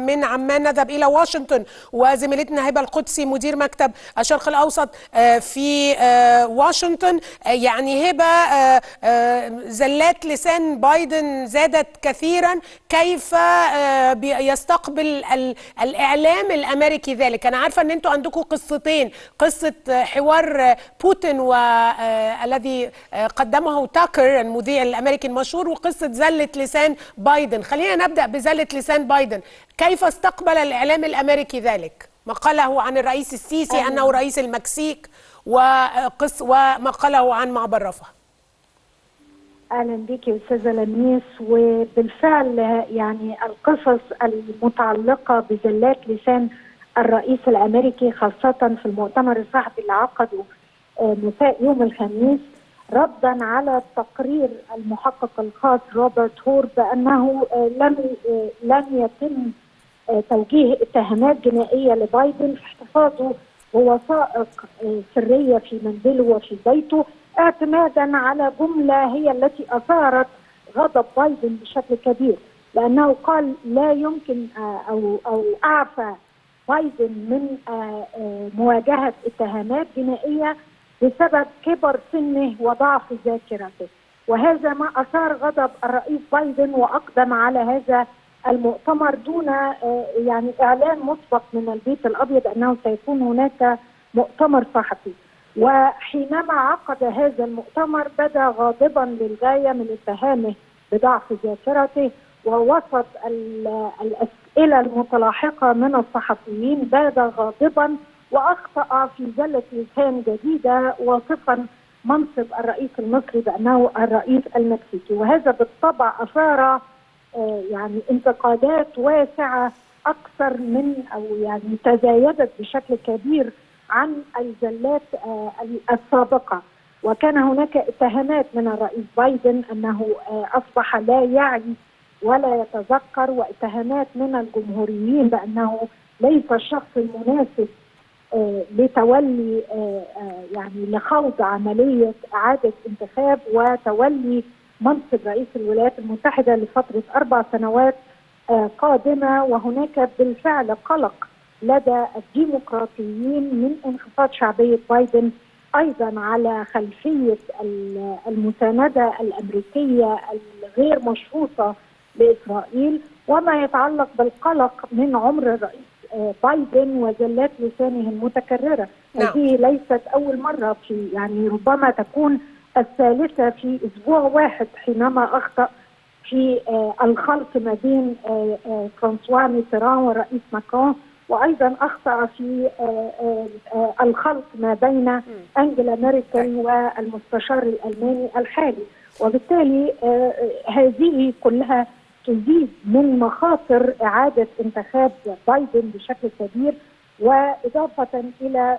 من عمان. نذهب إلى واشنطن وزميلتنا هبة القدسي مدير مكتب الشرق الأوسط آه، في آه، واشنطن. آه، يعني هبة زلات لسان بايدن زادت كثيرا. كيف يستقبل الإعلام الأمريكي ذلك؟ أنا عارفة أن أنتم عندكم قصتين. قصة حوار بوتين والذي قدمه تاكر المذيع الأمريكي المشهور وقصة زلة لسان بايدن. خلينا نبدأ بزلة لسان بايدن. كيف استقبل الإعلام الأمريكي ذلك؟ ما قاله عن الرئيس السيسي. أنه رئيس المكسيك وقص وما قاله عن معبر رفح أهلا بك يا أستاذة لميس وبالفعل يعني القصص المتعلقة بزلات لسان الرئيس الأمريكي خاصة في المؤتمر الصحفي اللي عقده آه، مساء يوم الخميس ردا على تقرير المحقق الخاص روبرت هور بانه آه، لم آه، لم يتم توجيه اتهامات جنائية لبايدن في احتفاظه بوثائق آه، سرية في منزله وفي بيته اعتمادا على جملة هي التي أثارت غضب بايدن بشكل كبير لأنه قال لا يمكن آه، أو أو أعفى بايدن من مواجهة اتهامات جنائية بسبب كبر سنه وضعف ذاكرته. وهذا ما أثار غضب الرئيس بايدن وأقدم على هذا المؤتمر دون آه، يعني إعلان مسبق من البيت الأبيض أنه سيكون هناك مؤتمر صحفي. وحينما عقد هذا المؤتمر بدا غاضبا للغاية من اتهامه بضعف ذاكرته ووسط الأسئلة المتلاحقة من الصحفيين بدا غاضبا وأخطأ في زله لسان جديدة واصفا منصب الرئيس المصري بأنه الرئيس المكسيكي. وهذا بالطبع اثار يعني انتقادات واسعة أكثر من أو يعني تزايدت بشكل كبير عن الزلات آه، السابقة. وكان هناك اتهامات من الرئيس بايدن أنه آه، أصبح لا يعي ولا يتذكر واتهامات من الجمهوريين بأنه ليس الشخص المناسب لتولي يعني لخوض عملية إعادة انتخاب وتولي منصب رئيس الولايات المتحدة لفترة أربع سنوات آه، قادمة وهناك بالفعل قلق لدى الديمقراطيين من انخفاض شعبية بايدن أيضا على خلفية المسانده الأمريكية الغير مشروطة لإسرائيل وما يتعلق بالقلق من عمر الرئيس آه، بايدن وزلات لسانه المتكررة نعم. هذه ليست أول مرة في يعني ربما تكون الثالثة في أسبوع واحد حينما أخطأ في آه، الخلط ما بين آه، آه، فرانسوا ميتران والرئيس ماكرون وأيضا أخطأ في الخلط ما بين انجلا ميركل والمستشار الألماني الحالي. وبالتالي هذه كلها تزيد من مخاطر إعادة انتخاب بايدن بشكل كبير وإضافة إلى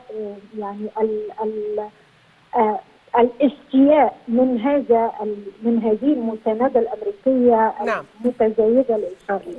يعني ال ال الاستياء من هذا من هذه المسانده الأمريكية نعم. المتزايدة لاسرائيل